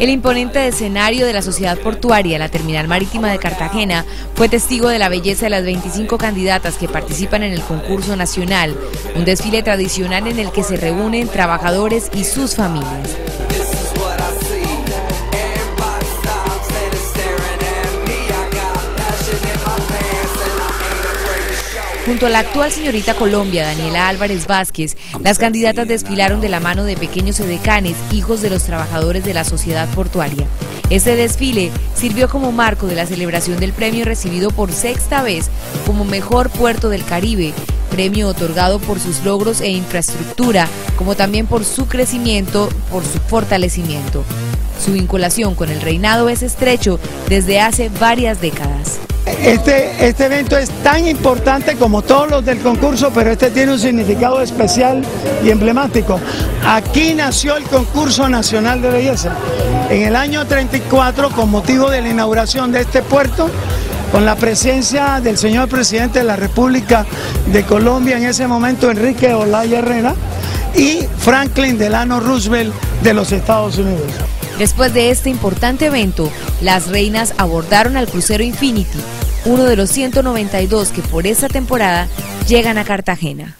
El imponente escenario de la sociedad portuaria, la terminal marítima de Cartagena, fue testigo de la belleza de las 25 candidatas que participan en el concurso nacional, un desfile tradicional en el que se reúnen trabajadores y sus familias. Junto a la actual señorita Colombia, Daniela Álvarez Vázquez, las candidatas desfilaron de la mano de pequeños edecanes, hijos de los trabajadores de la sociedad portuaria. Este desfile sirvió como marco de la celebración del premio recibido por sexta vez como Mejor Puerto del Caribe, premio otorgado por sus logros e infraestructura, como también por su crecimiento, por su fortalecimiento. Su vinculación con el reinado es estrecho desde hace varias décadas. Este, este evento es tan importante como todos los del concurso, pero este tiene un significado especial y emblemático. Aquí nació el concurso nacional de belleza. En el año 34, con motivo de la inauguración de este puerto, con la presencia del señor presidente de la República de Colombia en ese momento, Enrique Olaya Herrera, y Franklin Delano Roosevelt de los Estados Unidos. Después de este importante evento, las reinas abordaron al crucero Infinity, uno de los 192 que por esta temporada llegan a Cartagena.